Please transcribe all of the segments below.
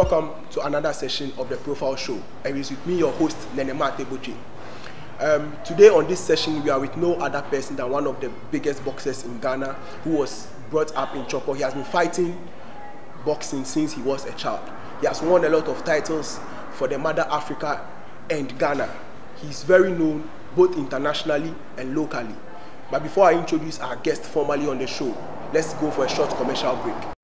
welcome to another session of the Profile Show. And it's with me, your host, Nenema Teboche. Um, today on this session, we are with no other person than one of the biggest boxers in Ghana who was brought up in Chorkor. He has been fighting boxing since he was a child. He has won a lot of titles for the Mother Africa and Ghana. He's very known both internationally and locally. But before I introduce our guest formally on the show, let's go for a short commercial break.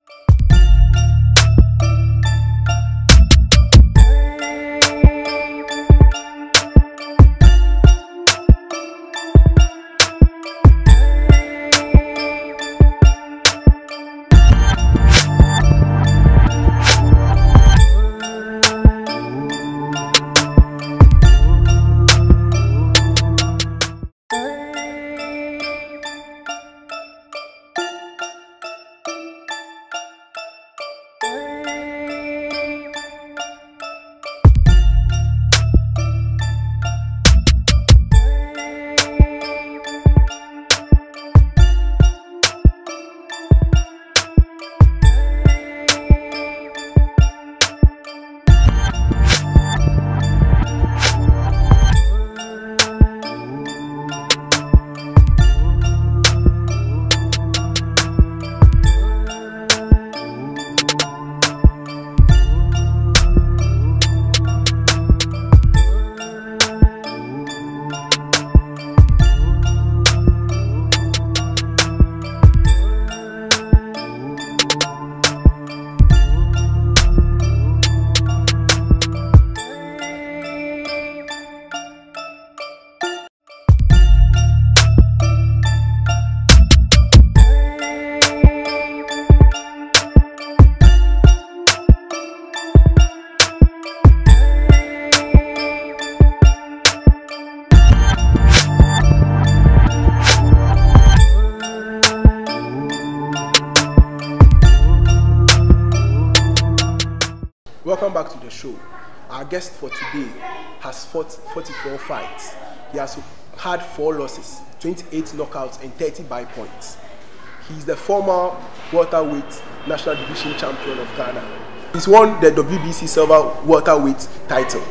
Guest for today has fought 44 fights. He has had four losses, 28 knockouts, and 30 by points. He's the former welterweight national division champion of Ghana. He's won the WBC silver welterweight title.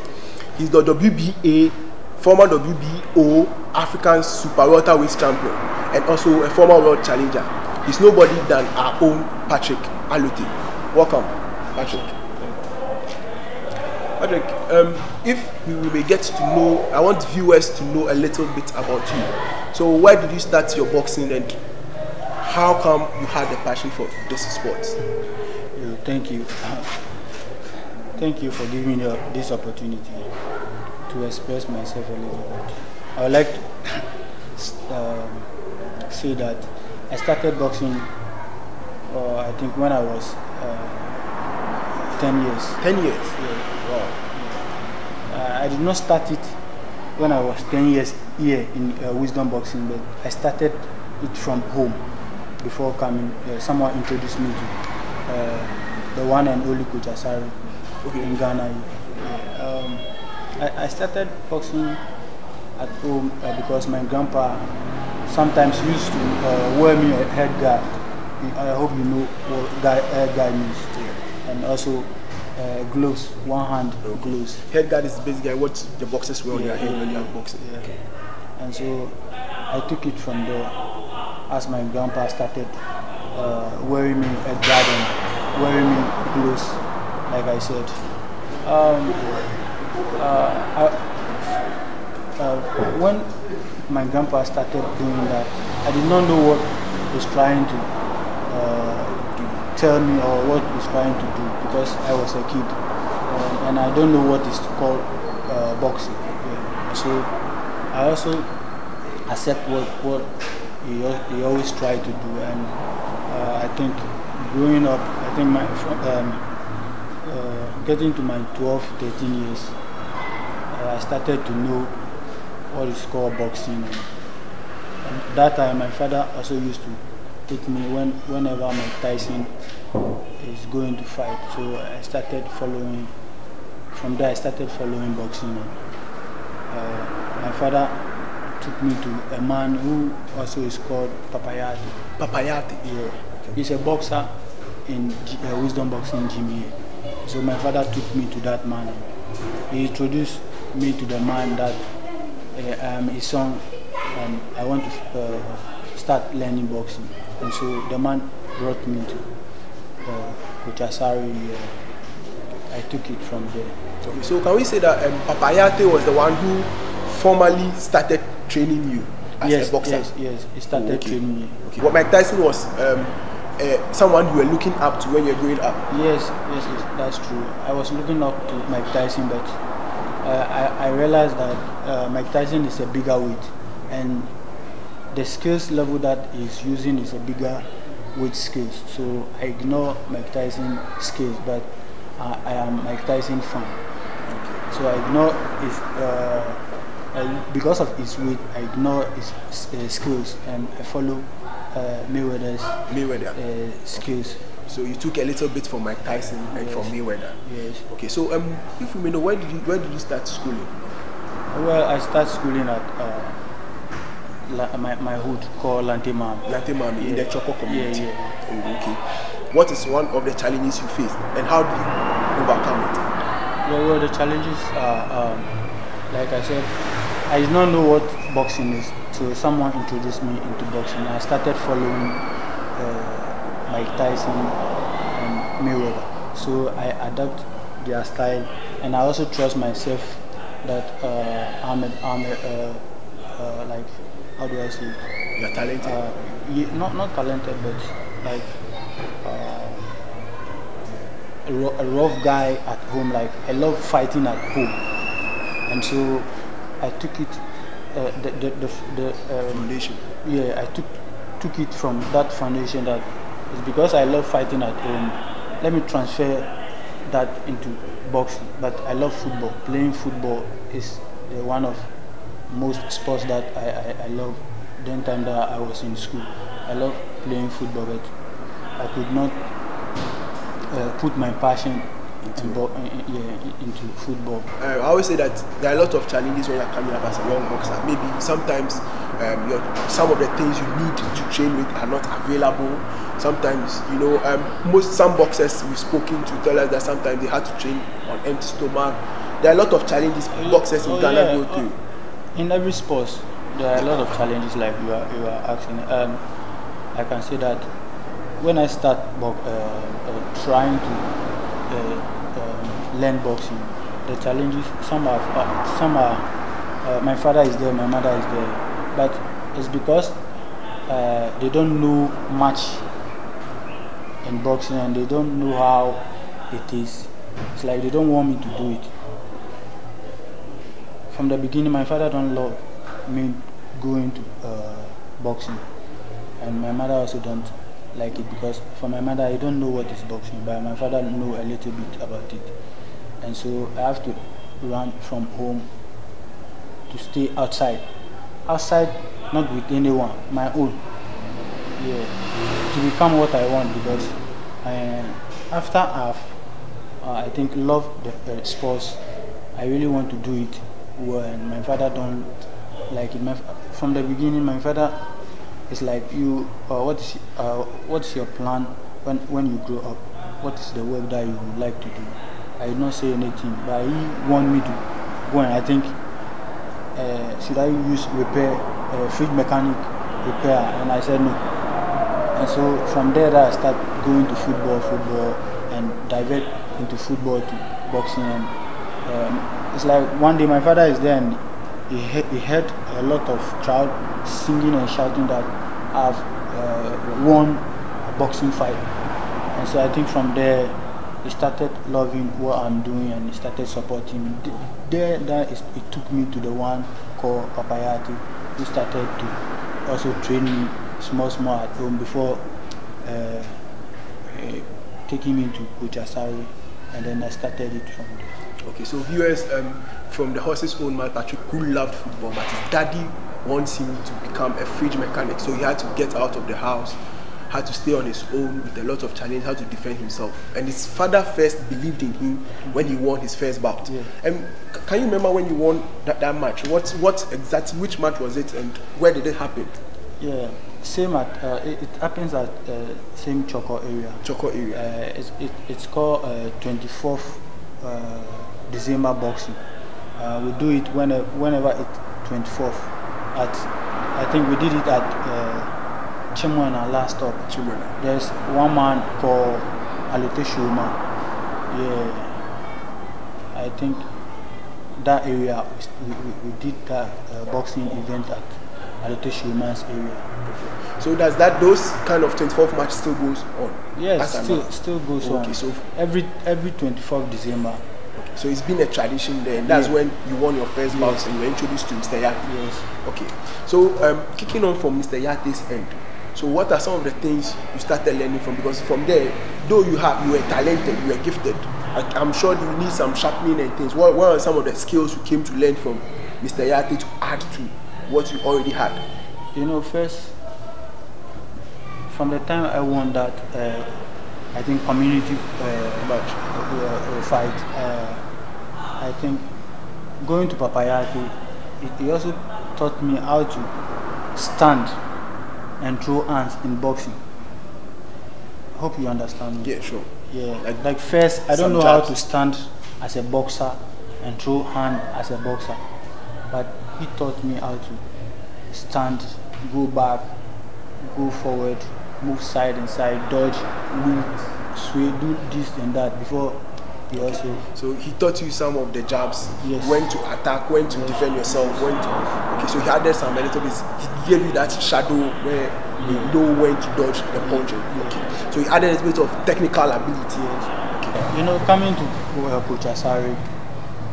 He's the WBA, former WBO African super welterweight champion, and also a former world challenger. He's nobody than our own Patrick Allotey. Welcome, Patrick. Patrick, um, if we may get to know, I want viewers to know a little bit about you. So, why did you start your boxing and how come you had the passion for this sport? Yeah, thank you. Thank you for giving me this opportunity to express myself a little bit. I would like to um, say that I started boxing, uh, I think, when I was uh, 10 years. 10 years? Yeah. Wow. Uh, I did not start it when I was 10 years here in uh, Wisdom Boxing, but I started it from home before coming. Uh, someone introduced me to uh, the one and only Coach Asari okay. in Ghana. Um, I, I, started boxing at home uh, because my grandpa sometimes used to uh, wear me a head guard. I hope you know what guy, head guard means. And also uh, gloves, one hand okay. gloves. Head guard is basically what the boxers wear on their head when they are boxing. Okay. And so I took it from there as my grandpa started uh, wearing me a guard and wearing me gloves, like I said. Um, uh, I, uh, when my grandpa started doing that, I did not know what he was trying to tell me or what he's trying to do because I was a kid um, and I don't know what is called uh, boxing. Yeah. So I also accept what what he, he always tried to do and uh, I think growing up, I think my um, uh, getting to my 12, 13 years, I started to know what is called boxing. And that time my father also used to take me when, whenever Mike Tyson is going to fight. So I started following, from there I started following boxing. Uh, my father took me to a man who also is called Papayati. Papayati? Yeah. Okay. He's a boxer in G uh, Wisdom Boxing Gym. So my father took me to that man. He introduced me to the man that uh, I am his son and I want to uh, start learning boxing. And so the man brought me to uh, Coach Asari. Uh, I took it from there. Okay, so can we say that um, Papayate was the one who formally started training you as yes, a boxer? yes, yes. He started Okay. training me. Okay. But Mike Tyson was um, uh, someone you were looking up to when you were growing up. Yes, yes, yes, that's true. I was looking up to Mike Tyson, but uh, I, I realized that uh, Mike Tyson is a bigger weight, and the skills level that he's using is a bigger weight skills. So I ignore Mike Tyson skills, but uh, I am Mike Tyson fan. So I ignore his uh, I, because of his weight. I ignore his, uh, skills, and I follow uh, Mayweather's Mayweather. uh, skills. So you took a little bit from Mike Tyson and from. Mayweather. Yes. Okay, so um, if we may know, where did you where did you start schooling? Well, I started schooling at uh, la, my, my hood called Lantimam. Latemami in the Yeah. Chorkor community. Yeah, Oh, okay. What is one of the challenges you faced, and how did you overcome it? Yeah, well, the challenges are, um, like I said, I did not know what boxing is. So someone introduced me into boxing. I started following uh, Mike Tyson and Mayweather. So I adapt their style, and I also trust myself that uh, I'm a, I'm a uh, uh, like how do I say? it? You're talented. uh, ye- not not talented, but like uh, a, ro- a rough guy at home. Like I love fighting at home, and so I took it. Uh, the the the, the um, Foundation. yeah, I took took it from that foundation that it's because I love fighting at home. Let me transfer that into boxing. But I love football. Playing football is the one of most sports that I, I, I love. Then time that I was in school, I love playing football, but I could not uh, put my passion Into in bo- in- in- yeah, into football. Uh, I always say that there are a lot of challenges when you're coming up as a young boxer. Maybe sometimes um, your, some of the things you need to train with are not available. Sometimes, you know, um, most some boxers we've spoken to tell us that sometimes they had to train on empty stomach. There are a lot of challenges boxers in Oh, Ghana yeah. go through. In every sport, there are a lot of challenges like you are, you are asking. Um, I can say that when I start uh, uh, trying to uh, um, learn boxing, the challenges some are uh, some are uh, my father is there, my mother is there, but it's because uh, they don't know much in boxing and they don't know how it is. It's like they don't want me to do it from the beginning, my father don't love me going to uh, boxing, and my mother also don't like it because for my mother, I don't know what is boxing, but my father know a little bit about it, and so I have to run from home to stay outside, outside not with anyone, my own, yeah, to become what I want because I, after I've uh, I think love the uh, sports. I really want to do it and my father don't like it. My, from the beginning, my father is like you. Uh, what is uh, what's your plan when when you grow up? What is the work that you would like to do? I did not say anything, but he want me to go and I think uh, should I use repair uh, fridge mechanic repair, and I said no. And so from there, I start going to football, football, and divert into football to boxing. And um, it's like one day my father is there and he, he, he heard a lot of crowd singing and shouting that I've uh, won a boxing fight. And so I think from there he started loving what I'm doing and he started supporting me. There, that is, it took me to the one called Papayati, who started to also train me small, small at home before uh, uh, taking me to Coach Asari, and then I started it from there. Okay, so viewers um, from the horse's own mouth, Patrick, who loved football, but his daddy wants him to become a fridge mechanic, so he had to get out of the house, had to stay on his own with a lot of challenge, had to defend himself. And his father first believed in him when he won his first bout. Yeah. And can you remember when you won that, that match? What, what exactly, which match was it, and where did it happen? Yeah. same at uh, it, it happens at uh, same Chorkor area. Chorkor area. Uh, it's, it, it's called uh, 24th uh, December boxing. Uh, we do it whenever, whenever it's 24th. At I think we did it at uh, Chimwena last stop. Chimwena. There's one man called Alete Shuma. Yeah, I think that area we, we, we did that uh, boxing event at Alete Shuma's area. So does that those kind of 24th match still goes on? Yes, still still goes Okay, on. so- every every 24th December. So it's been a tradition there. And that's Yeah. when you won your first bout Yes. and you were introduced to Mr. Yate. Yes. Okay. So um, kicking on from Mr. Yate's end. So what are some of the things you started learning from? Because from there, though you have you were talented, you were gifted. I, I'm sure you need some sharpening and things. What, what are some of the skills you came to learn from Mr. Yate to add to what you already had? You know, first, from the time I won that, uh, I think community uh, Match. uh, uh, fight, uh, I think going to Papayati, it, it also taught me how to stand and throw hands in boxing. Hope you understand me. Yeah, sure. Yeah, Like like, first, I don't know how to stand as a boxer and throw hand as a boxer, but he taught me how to stand, go back, go forward, move side and side, dodge, weave, sway, do this and that before he also. So he taught you some of the jabs, Yes. when to attack, when to defend yourself, when to. Okay, so he added some a little bit. He gave you that shadow where you know when to dodge the punch. Okay, so he added a bit of technical ability. Okay. You know, coming to uh, Coach Asari,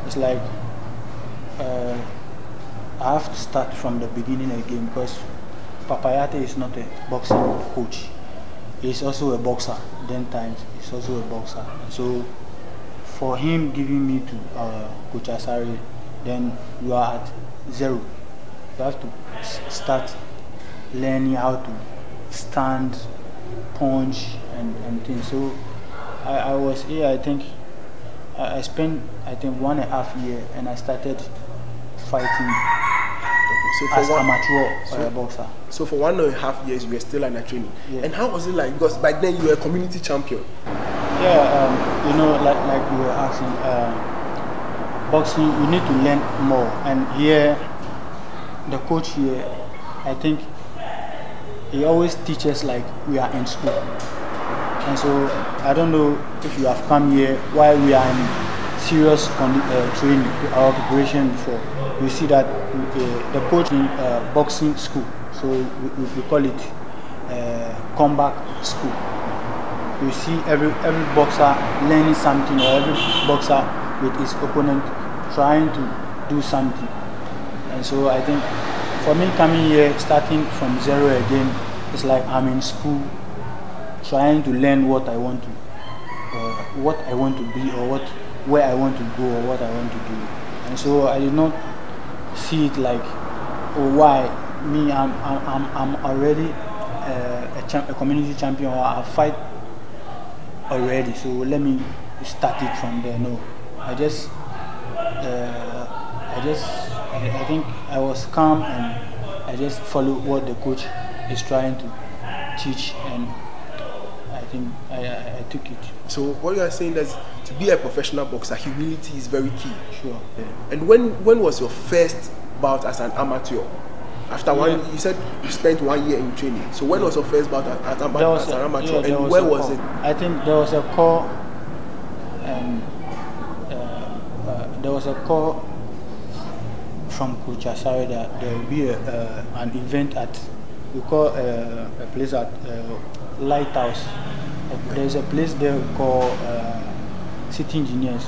it's like uh, I have to start from the beginning again because Papayate is not a boxing coach. He's also a boxer. Then times he's also a boxer. So for him giving me to uh, Coach Asari, then you are at zero. You have to s- start learning how to stand, punch, and, and things. So I, I was here, I think, I, I spent, I think, one and a half year and I started fighting So as for one, amateur so- uh, boxer. so for one and a half years, you were still under training. Yeah. And how was it like? Because by then you were a community champion. Yeah, um, you know, like, like you were asking, uh, boxing, you need to learn more. And here, the coach here, I think he always teaches like we are in school. And so I don't know if you have come here while we are in serious uh, training or preparation before. You see that uh, the coach in uh, boxing school, so we, we, we call it uh, combat school you see every every boxer learning something or every boxer with his opponent trying to do something. And so i think for me coming here starting from zero again it's like i'm in school trying to learn what i want to uh, what i want to be or what where i want to go or what i want to do. And so i did not see it like oh why me i'm i'm i'm, already uh, a, a community champion or i fight already so let me start it from there no i just uh, i just I, I think i was calm and i just followed what the coach is trying to teach and i think i, I, I took it So what you are saying is to be a professional boxer, humility is very key. sure And when when was your first bout as an amateur? After one, Yeah. you said you spent one year in training. So when was your first bout as, as, ama- There was as a- amateur, yeah, and was where was call. it? I think there was a call, and uh, uh, there was a call from Coach Asari that there will be a, uh, an event at we call uh, a place at uh, Lighthouse. Uh, There's a place there called uh, City Engineers.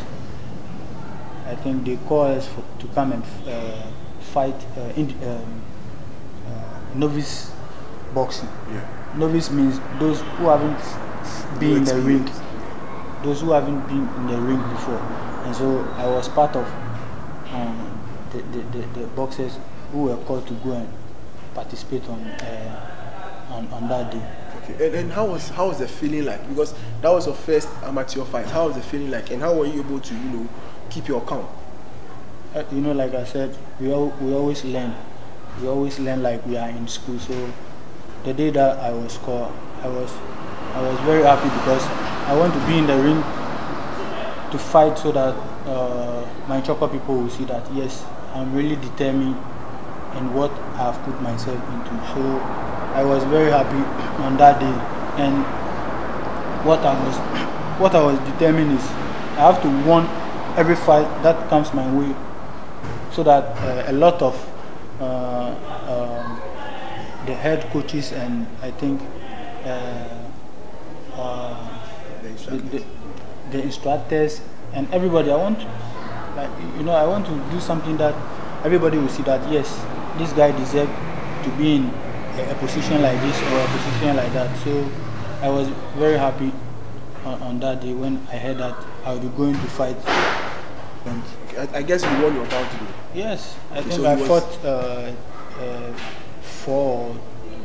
I think they call us for, to come and uh, fight uh, in, um, novice boxing. Yeah. Novice means those who haven't been in the ring, those who haven't been in the ring before. And so I was part of um, the, the, the, the boxers who were called to go and participate on, uh, on, on that day. Okay. And, and how was how was the feeling like? Because that was your first amateur fight. How was the feeling like? And how were you able to you know keep your calm? Uh, you know, like I said, we, al- we always learn. We always learn like we are in school. So the day that I was called, I was I was very happy because I want to be in the ring to fight so that uh, my Chorkor people will see that yes, I'm really determined in what I have put myself into. So I was very happy on that day, and what I was what I was determined is I have to win every fight that comes my way, so that uh, a lot of um, the head coaches and I think uh, uh, the, the, the instructors and everybody. I want, like you know, I want to do something that everybody will see that yes, this guy deserves to be in a, a, position like this or a position like that. So I was very happy on, on that day when I heard that I would be going to fight. And I, I guess you won your bout today. Yes, I think so I fought uh, uh, four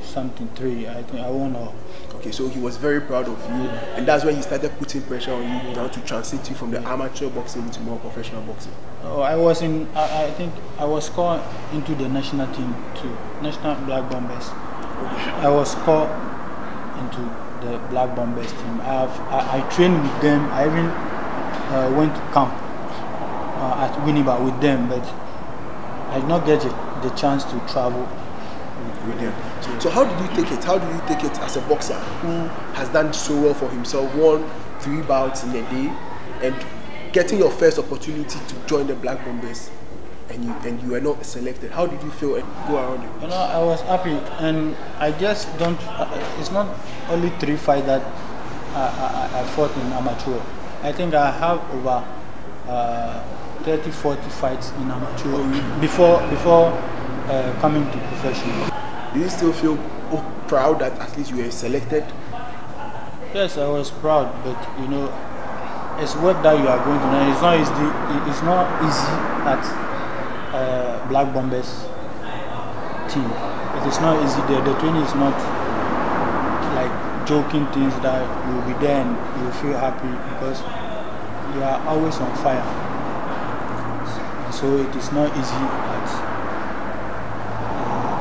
something three. I think I won all. Okay, so he was very proud of you, yeah. and that's when he started putting pressure on you yeah. to transit you from the amateur boxing to more professional boxing. Oh, I was in. I, I think I was called into the national team too, national Black Bombers. Okay. I was called into the Black Bombers team. I have I, I trained with them. I even uh, went to camp uh, at Winneba with them, but I did not get the chance to travel with them. So, so how did you take it? How did you take it as a boxer who has done so well for himself, won three bouts in a day, and getting your first opportunity to join the Black Bombers, and you and you were not selected? How did you feel and go around it? You know, I was happy, and I just don't. Uh, it's not only three fights that I, I, I, fought in amateur. I think I have over. Uh, 30 40 fights in amateur before before uh, coming to professional do you still feel proud that at least you were selected? Yes, I was proud, but you know, it's work that you are going to learn. It's not easy. It's not easy at uh, Black Bombers team. It is not easy there. The training is not like joking things that you will be there and you will feel happy because you are always on fire. So it is not easy at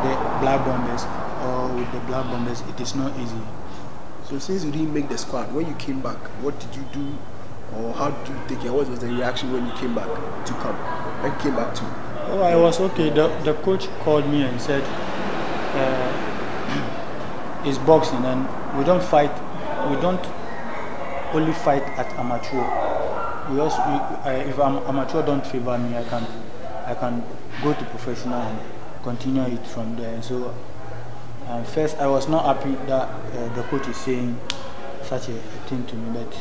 the black bombers or with the black bombers, it is not easy. So since you didn't make the squad, when you came back, what did you do or how did you take it? What was the reaction when you came back to come? When you came back to? Oh, I was okay. The, the coach called me and said, uh, it's boxing and we don't fight, we don't only fight at amateur. We also, we, uh, if I'm, amateur don't favor me, I can, I can go to professional and continue it from there. So uh, first I was not happy that uh, the coach is saying such a, a, thing to me, but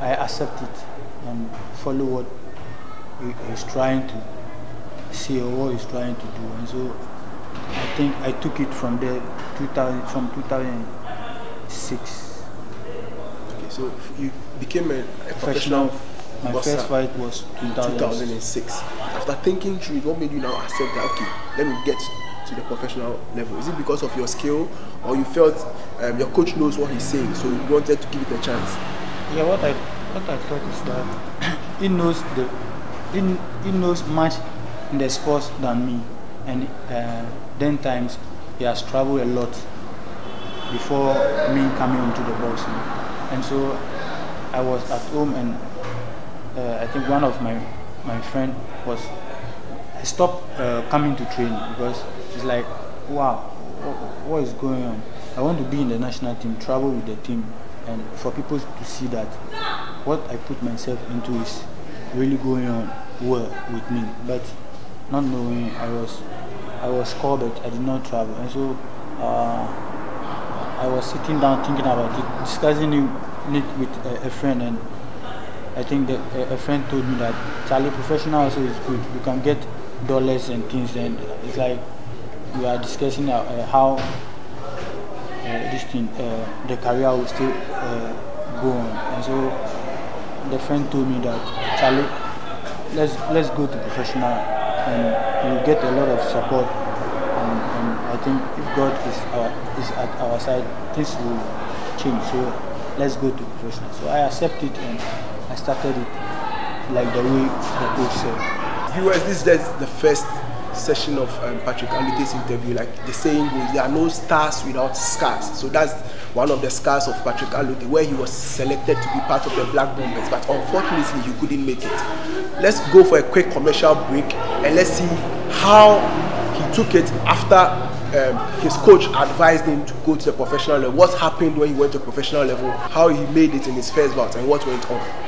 I accept it and follow what he is trying to see or what he's trying to do. And so I think I took it from there 2000, from 2006. Okay, so you became a, a professional, professional my first fight was 2006. After thinking through it, what made you now accept that, okay, let me get to the professional level? Is it because of your skill or you felt um, your coach knows what he's saying, so you wanted to give it a chance? Yeah, what I what I thought is that he knows the he, he knows much in the sports than me, and uh, then times he has traveled a lot before me coming into the boxing, and so I was at home and uh, I think one of my my friend was I stopped uh, coming to train because it's like wow what, is going on? I want to be in the national team travel with the team and for people to see that what I put myself into is really going on well with me. But not knowing I was I was called but I did not travel. And so uh, I was sitting down thinking about it discussing it with a friend and I think a, a, friend told me that Charlie professional also is good. You can get dollars and things, and it's like we are discussing uh, uh, how uh, this thing, uh, the career will still uh, go on. And so the friend told me that Charlie, let's let's go to professional, and you get a lot of support. And, and I think if God is our, is at our side, things will change. So let's go to professional. So I accepted and I started it like the way the coach said. US, this is the first session of um, Patrick Allotey's interview, like the saying goes, there are no stars without scars. So that's one of the scars of Patrick Allotey, where he was selected to be part of the Black Bombers, but unfortunately he couldn't make it. Let's go for a quick commercial break and let's see how he took it after um, his coach advised him to go to the professional level. What happened when he went to professional level? How he made it in his first bout and what went on.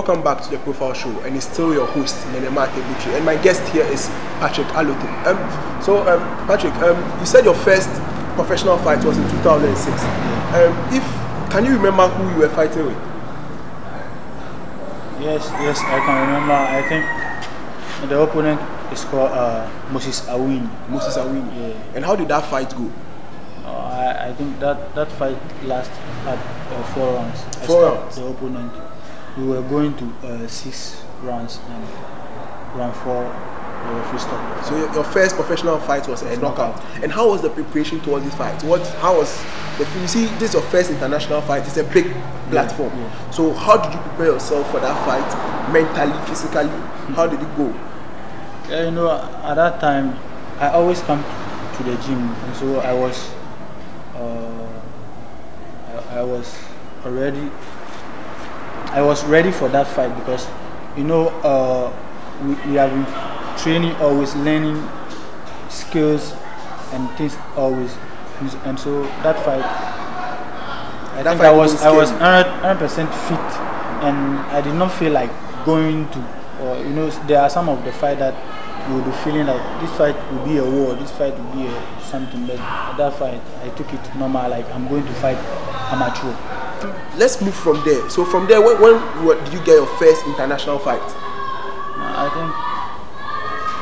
Welcome back to the Profile Show, and it's still your host, Nenema Tebuchi, and my guest here is Patrick Allotey. Um, so, um, Patrick, um, you said your first professional fight was in 2006. Um, if can you remember who you were fighting with? Yes, yes, I can remember. I think the opponent is called uh, Moses Awin. Moses Awin. Yeah. And how did that fight go? Uh, I, I think that, that fight lasted at uh, four rounds. Four rounds? The opponent. We were going to uh, six rounds and round four the referee stopped. So your, your first professional fight was a knockout. And how was the preparation towards this fight? What? How was the? You see, this is your first international fight. It's a big platform. yeah. So how did you prepare yourself for that fight, mentally, physically? How did it go? Yeah, you know, at that time, I always come to the gym, and so I was, uh, I, I was already, I was ready for that fight because, you know, uh, we, we have been training, always learning skills and things always, and, so that fight, I That think fight I was, I was 100 percent fit, and I did not feel like going to, or you know, there are some of the fight that you will be feeling like this fight will be a war, this fight will be a something. But at that fight, I took it normal, like I'm going to fight amateur. Let's move from there. So from there, when, when what, did you get your first international fight? I think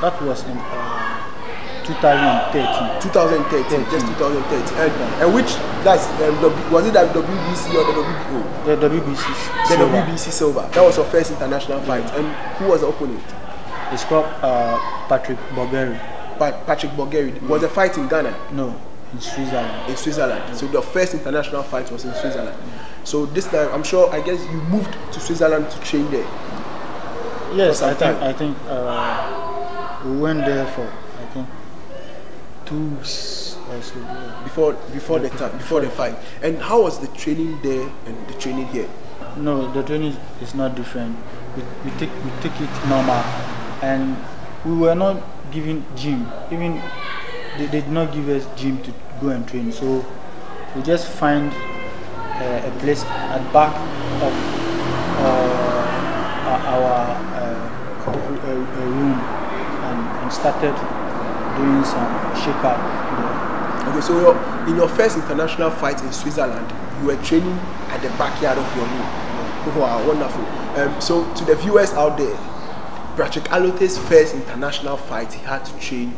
that was in uh, 2013. 2013, just 2013. And, and which that's um, was it that WBC or the WBO? The WBC. The silver. WBC silver. That was your first international fight. And who was the opponent? It's called uh, Patrick Bogere. Pa- Patrick Bulgari. Was the fight in Ghana? No, in Switzerland. in Switzerland. So the first international fight was in Switzerland. So this time, I'm sure, I guess you moved to Switzerland to train there. Yes, I think. I think uh, we went there for I think two weeks or so. yeah. Before before the time, before the fight. And how was the training there and the training here? No, the training is not different. We, we take we take it normal, and we were not given gym. Even they, they did not give us gym to go and train. So we just find uh, a place at back of uh, our uh, a room and, and started doing some shake up. there. Okay, so your, in your first international fight in Switzerland, you were training at the backyard of your room. Wow, wonderful. Um, so to the viewers out there, Patrick Allotey's first international fight, he had to train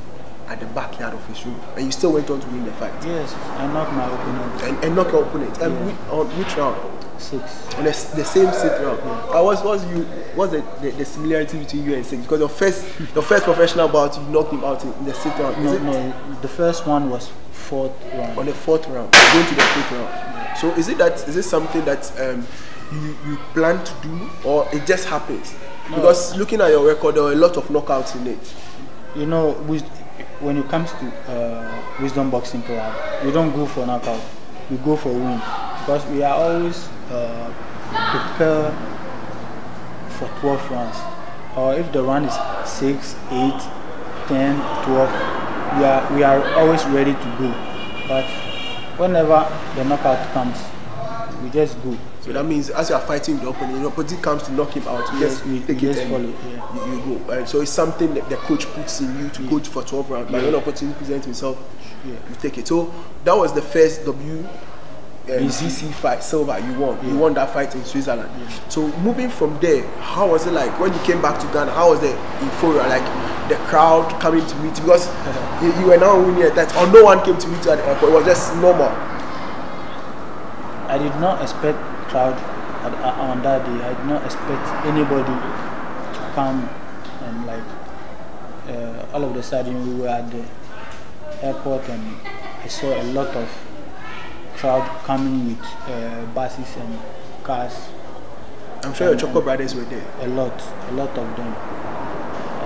at the backyard of his room, and you still went on to win the fight. Yes, I knocked my opponent And, and knock your opponent. And Yeah. which, on which round? six. On the, the same sixth round. Uh, what's, what's, you, what's the, the, the similarity between you and six? Because your first, your first professional bout, you knocked him out in, in the sixth round. No, no, the first one was fourth round. on the fourth round, going to the fifth round? So is it that is it something that um, you you plan to do, or it just happens? Because looking at your record, there are a lot of knockouts in it. You know, wis- when it comes to uh, Wisdom Boxing Club, we don't go for knockout. We go for win because we are always uh, prepare for 12 rounds. Or if the round is 6, 8, 10, 12, we are, we are always ready to go. But whenever the knockout comes, we just go. So that means as you are fighting the opponent, the opponent comes to knock him out. You Yes, just we- take we it just follow, yeah. you, you go. And so it's something that the coach puts in you to coach for 12 rounds. But when the opportunity presents himself, Yeah. you take it. So that was the first W. Um, fight, silver, you won. You won that fight in Switzerland. So moving from there, how was it like when you came back to Ghana? How was the euphoria, like the crowd coming to meet you? Because you, you were now winning at that, or no one came to meet you at the airport. It was just normal. I did not expect crowd at, on that day. I did not expect anybody to come and like uh, all of a sudden we were at the airport and I saw a lot of crowd coming with uh, buses and cars. I'm sure your Chorkor brothers were there. A lot, a lot of them,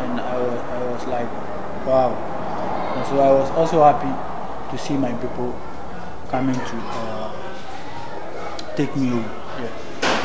and I was, I was like, wow. And so I was also happy to see my people coming to uh, take me home. Yeah.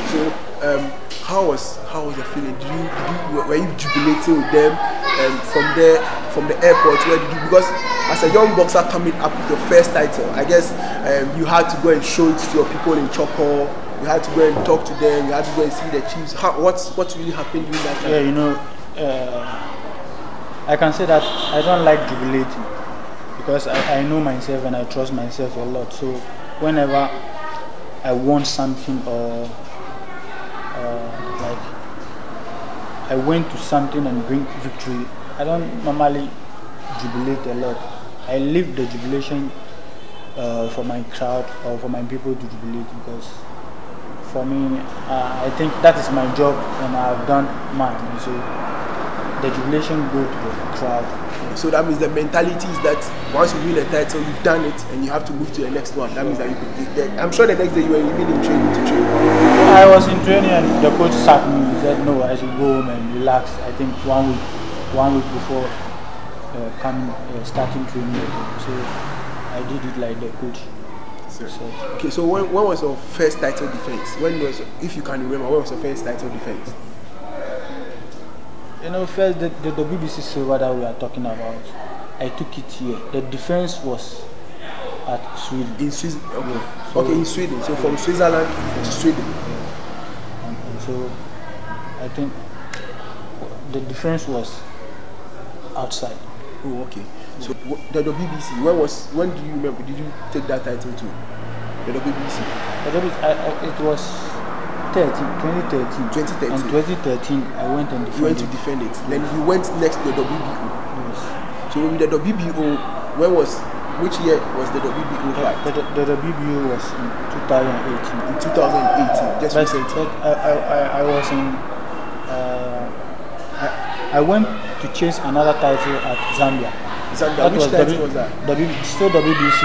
So, um, how was how was the feeling? Did you, did you were you jubilating with them? Um, from there, from the airport, where did you? Because as a young boxer coming up with your first title, I guess um, you had to go and show it to your people in Choco. You had to go and talk to them. You had to go and see the chiefs. How, what's what really happened during that time? Yeah, you know, uh, I can say that I don't like jubilating because I, I know myself and I trust myself a lot. So whenever I want something or uh, like I went to something and bring victory, I don't normally jubilate a lot. I leave the jubilation uh, for my crowd or for my people to jubilate because for me, uh, I think that is my job and I've done mine. So the jubilation go to the crowd. So that means the mentality is that once you win a title, you've done it, and you have to move to the next one. That means that you could. I'm sure the next day you were even in training to train. I was in training and the coach sat me. He said, "No, I should go home and relax." I think one week, one week before uh, coming uh, starting training. So I did it like the coach. Okay, so when, when was your first title defense? When was, if you can remember, when was your first title defense? You know, first the, the, the BBC silver that we are talking about, I took it here. The defense was at Sweden. In Sweden. Okay. Yeah, so- okay, in Sweden. So from Switzerland to Sweden. and, and so I think the difference was outside. Oh, okay. So the, the BBC. When was? When do you remember? Did you take that title to? The. But that was- I, I, it was 13, 2013. 2013. And 2013, I went and You went to defended. defend it. Then you went next to the WBO. Yes. So with the WBO, when was? Which year was the WBO The, fight? the, the, the BBO was in 2018. In 2018, just But, recently. but I, I, I, was in. Uh, I, I went to chase another title at Zambia. Zambia. Which title was that? W, still WBC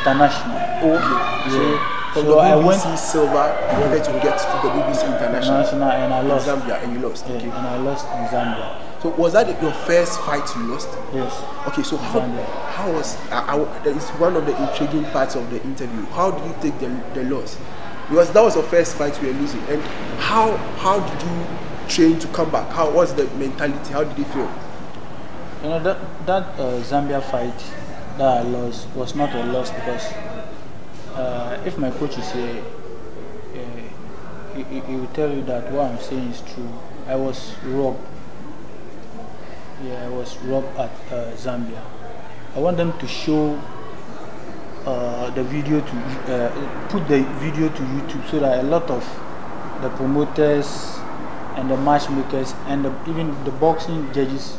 International. Oh, okay. So Yeah. from So I went- silver, you wanted to get to the BBC international. International, and I in lost. Zambia, and you lost. Yeah, Okay. and I lost in Zambia. So was that your first fight you lost? Yes. Okay, so how, how was I, I, that is one of the intriguing parts of the interview. How did you take the, the loss? Because that was your first fight you were losing, and how how did you train to come back? How was the mentality? How did you feel? You know that that uh, Zambia fight that I lost was not a loss because uh, if my coach is here, uh, he, he, will tell you that what I'm saying is true. I was robbed. Yeah, I was robbed at uh, Zambia. I want them to show uh, the video to uh, put the video to YouTube so that a lot of the promoters and the matchmakers and the, even the boxing judges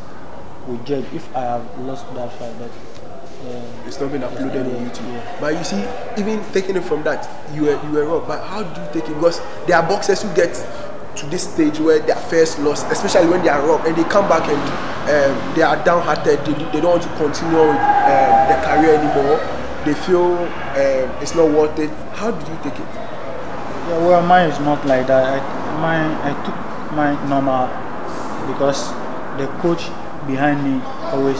will judge if I have lost that fight. Uh, It's not been uploaded yeah, on YouTube. yeah. But you see, even taking it from that, you were you were wrong. But how do you take it? Because there are boxers who get to this stage where they are first lost, especially when they are robbed, and they come back and um, they are downhearted. They, they don't want to continue with um, their career anymore. They feel um, it's not worth it. How do you take it? Yeah, well, mine is not like that. I, mine, I took my normal because the coach behind me always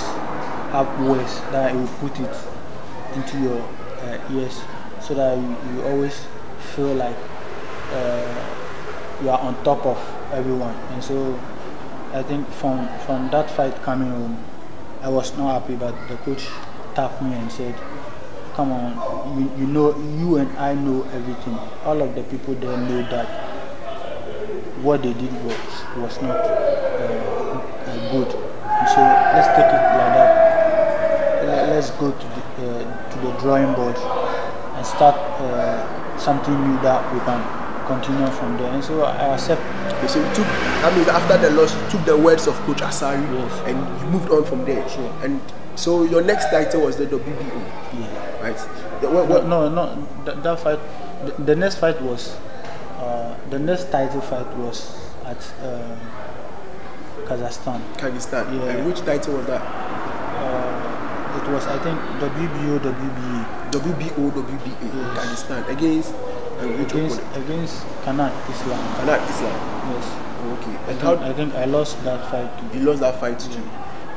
have words that will put it into your uh, ears so that you, you always feel like uh, you are on top of everyone. And so I think from from that fight coming home, I was not happy, but the coach tapped me and said, come on, you, you know, you and I know everything. All of the people there know that what they did was was not uh, good. So let's take it like that. Let- Let's go to the, uh, to the drawing board and start uh, something new that we can continue from there. And so I accept. Okay, so you took that means after the loss, you took the words of Coach Asari Yes. and you moved on from there. Sure. And so your next title was the WBO, Yeah. right? The- what- what- No, no, no. That, that fight, the, the next fight was, uh, the next title fight was at uh, Kazakhstan. Kyrgyzstan. Yeah. And which title was that? It was, I think, WBO, WBA WBO, WBA, Yes. Against uh, which against opponent? against Kanat Islam. Kanat Islam. Yes. Okay. I And think, how I think I lost that fight too. you lost that fight too?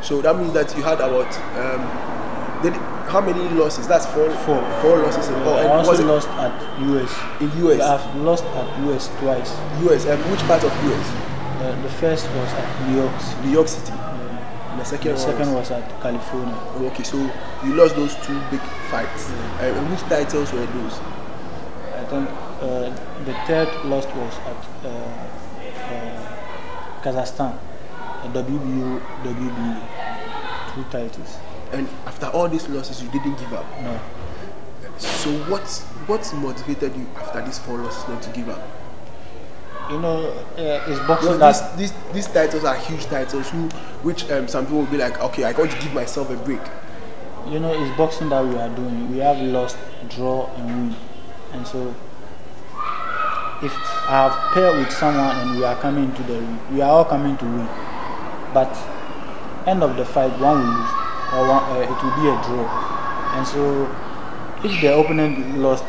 So that means that you had about um, did, how many losses? That's four. Four. Four losses in all. I And also lost at US. in US? I've lost at US twice. US. And which part of US? Uh, the first was at New York. City. New York City. Uh, the second, the second was, was at California. Okay. So you lost those two big fights. Uh, and which titles were those? I think uh, the third loss was at uh, uh, Kazakhstan, a WBO, WBA, two titles. And after all these losses, you didn't give up. No, So what what motivated you after these four losses not to give up? You know, uh, it's boxing that these, these these titles are huge titles, who which um, some people will be like, okay, I got to give myself a break. you know it's boxing that we are doing. We have lost, draw, and win, and so if I have paired with someone and we are coming to the ring, we are all coming to win. But end of the fight, one will lose, or one, uh, it will be a draw, and so if the opponent lost,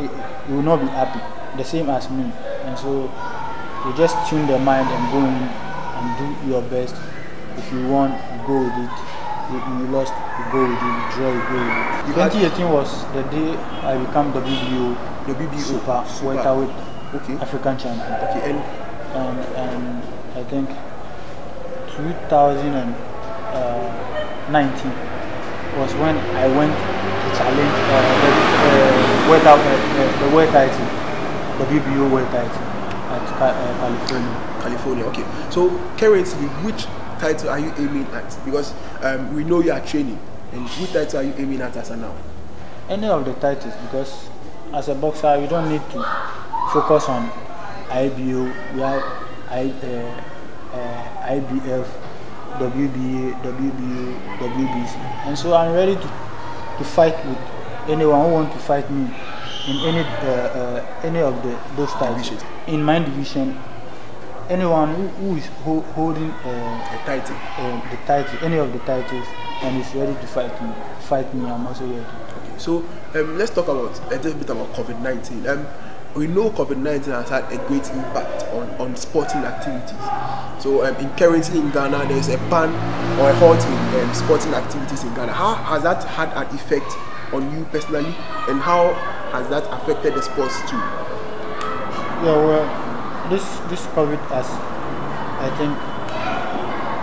it, you will not be happy. The same as me, and so you just tune the mind and go in and do your best. If you won, you go with it. If you lost, you go with it. You draw, you go with it. You 2018 was the day I became WBO The BBO super, super. welterweight Okay. African champion, Okay, and and and I think 2019 was when I went to challenge uh, the uh, world, out- uh, uh, the world title, WBO world title at uh, California. California. Okay, so currently, which title are you aiming at? Because um, we know you are training, and which title are you aiming at as of now? Any of the titles because as a boxer you don't need to focus on IBO, we have I, uh, uh, IBF, WBA, WBO, WBC, and so I'm ready to, to fight with anyone who want to fight me in any uh, uh, any of the those titles in my division. Anyone who, who is ho- holding uh, A title. uh, the title, any of the titles, and is ready to fight me, fight me, I'm also ready. Okay, so um, let's talk about a little bit about COVID nineteen. Um, we know COVID nineteen has had a great impact on, on sporting activities. So um, in, currently in Ghana, there's a ban or a halt in um, sporting activities in Ghana. How has that had an effect on you personally, and how has that affected the sports too? Yeah, well, this this COVID has, I think,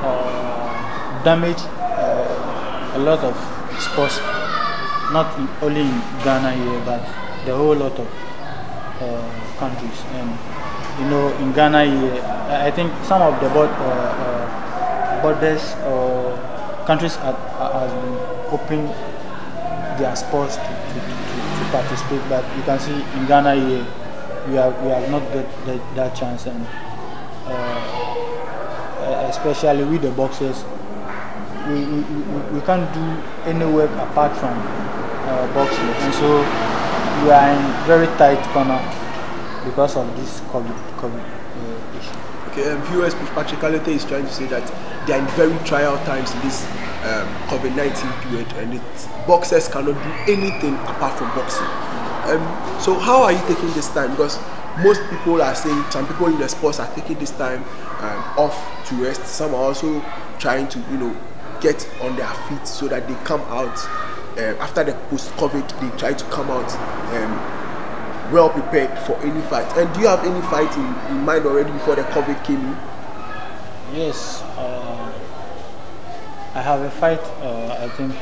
uh, damaged uh, a lot of sports, not in, only in Ghana here, but the whole lot of uh, countries. And you know, in Ghana here, I think some of the bod, uh, uh, borders or countries have, have been open their sports to, to participate. But you can see in Ghana we have we have not got that, that chance, and uh, especially with the boxers, we, we, we, we can't do any work apart from uh, boxing, and so we are in very tight corner because of this COVID, COVID uh, issue. Okay, um, viewers, Patrick Allotey is trying to say that they are in very trial times in this um, COVID-19 period, and it, boxers cannot do anything apart from boxing. Um, so how are you taking this time? Because most people are saying, some people in the sports are taking this time um, off to rest. Some are also trying to, you know, get on their feet so that they come out uh, after the post-COVID. They try to come out um, well prepared for any fight. And do you have any fight in, in mind already before the COVID came in? Yes, uh, I have a fight. Uh, I think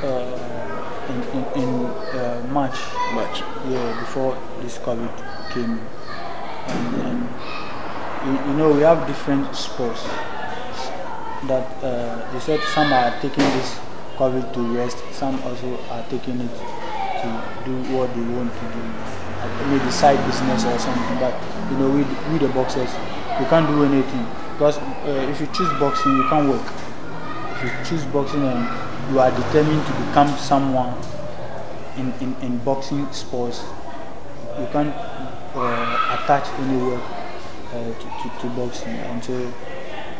uh, in in, in uh, March. March. Yeah, before this COVID came, and, and you, you know we have different sports that uh, they said some are taking this COVID to rest, some also are taking it to do what they want to do, maybe side business or something. But you know, we, we the boxers, we can't do anything because uh, if you choose boxing, you can't work. If you choose boxing and you are determined to become someone in, in, in boxing sports, you can't uh, attach any work uh, to, to, to boxing. And so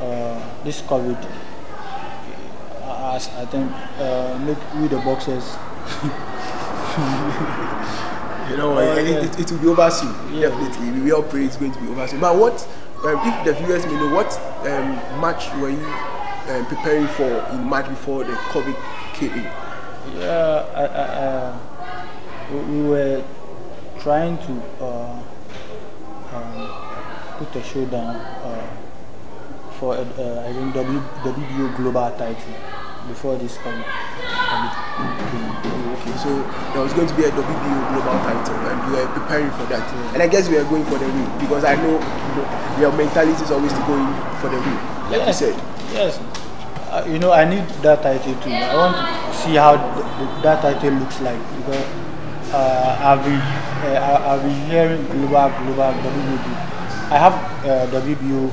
uh, this COVID, as I think, uh, make we the boxers. You know, it, yeah. it, it will be over soon. Yeah. Definitely, we all pray it's going to be over soon. But what, um, if the viewers may know, what um, match were you um, preparing for in March before the COVID came in? Yeah, I, I, uh, we, we were trying to uh, um, put a show down uh, for uh, I think w, WBO global title before this COVID. Okay, so there was going to be a WBO global title, and we were preparing for that. And I guess we were going for the win because I know, you know your mentality is always to go in for the win, like you said. Yes. Uh, you know, I need that title too. I want to see how th- th- that title looks like because uh, I've been uh, I- I've been hearing global global WBO. I have uh, WBO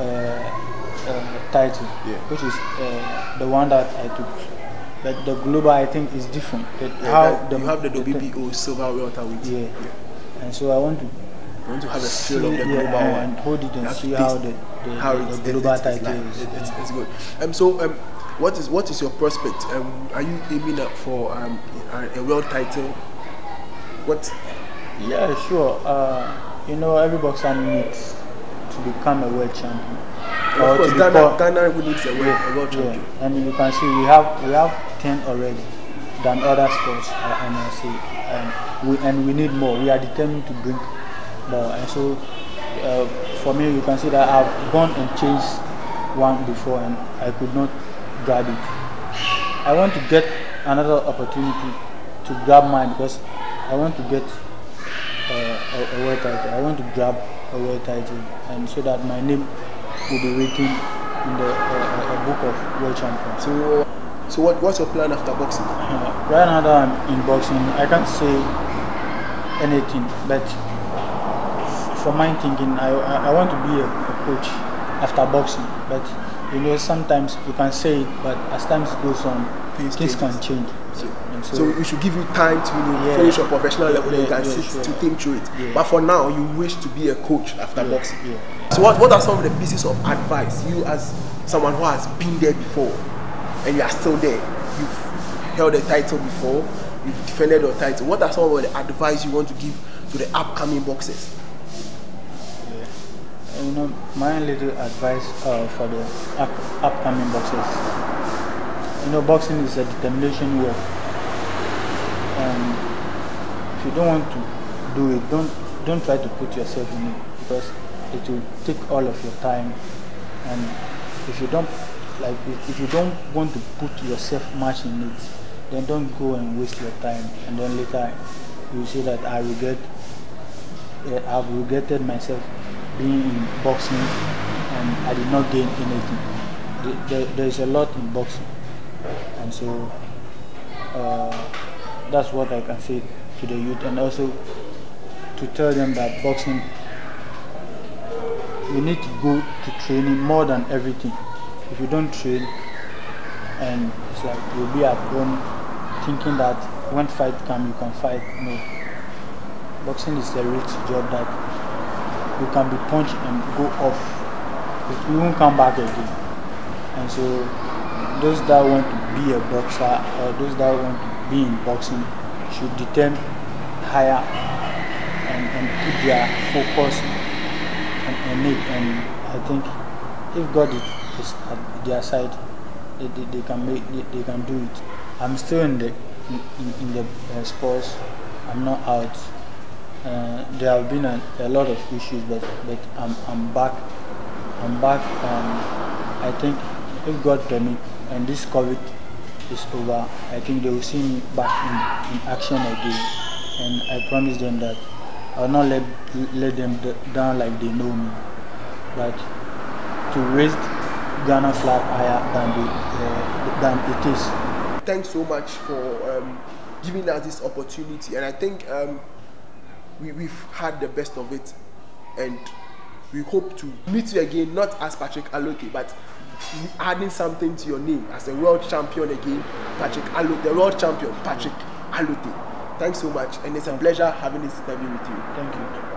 uh, uh, title, Yeah. which is uh, the one that I took. But the global, I think, is different. The- Yeah, how that- you have the WBO silver welterweight. Yeah. yeah. And so I want to You want to have a feel of the yeah, global and one. hold it and see how the, the, how the, the global it is title like. is. It- it's, it's good. Um, so um, what is what is your prospect? Um, are you aiming up for um, a, a world title? What? Yeah, sure. Uh, you know, every boxer needs to become a world champion. Of course, Ghana, Ghana needs a world, a world yeah. And you can see we have we have ten already than other sports. I, I and we and we need more. We are determined to bring more. And so, uh, for me, you can see that I've gone and chased one before, and I could not grab it. I want to get another opportunity to grab mine because I want to get uh, a, a world title. I want to grab a world title, and so that my name will be written in the uh, a book of world champions. So, so what, what's your plan after boxing? Uh, right now that I'm in boxing, I can't say anything, but for my thinking, I, I, I want to be a, a coach after boxing. But you know, sometimes you can say it, but as time goes on, Things things, can change. So, And so we should give you time to you know, Yeah. finish your professional Yeah, level. yeah, can yeah, sit sure. to think through it. But for now, you wish to be a coach after boxing. So what, what are some of the pieces of advice you as someone who has been there before and you are still there? You've held a title before, you've defended your title. What are some of the advice you want to give to the upcoming boxers? Uh, You know, my little advice uh, for the up, upcoming boxers. You know, boxing is a determination work. And if you don't want to do it, don't don't try to put yourself in it because it will take all of your time. And if you don't like, if, you don't want to put yourself much in it, then don't go and waste your time. And then later you say that I regret uh, I've regretted myself being in boxing and I did not gain anything. There, there is a lot in boxing, and so uh, that's what I can say to the youth, and also to tell them that boxing you need to go to training more than everything. If you don't train, and it's like you'll be at home thinking that when fight come you can fight. No, boxing is a risk job that you can be punched and go off, you won't come back again. And so those that want to be a boxer or those that want to be in boxing should determine higher and, and put their focus on, on it. And I think if God is, is at their side, they, they, they can make they, they, can do it. I'm still in the in, in the uh, sports. I'm not out. Uh, there have been a, a, lot of issues, but but I'm I'm back. I'm back. Um, I think if God permit and this COVID is over, I think they will see me back in, in action again. And I promise them that I'll not let let them down like they know me, but to raise Ghana flag higher than the uh, than it is. Thanks so much for um, giving us this opportunity, and I think um, we, we've had the best of it, and we hope to meet you again, not as Patrick Allotey, but adding something to your name as a world champion again, Patrick Allotey, the world champion, Patrick Allotey. Thanks so much, and it's a pleasure having this interview with you. Thank you.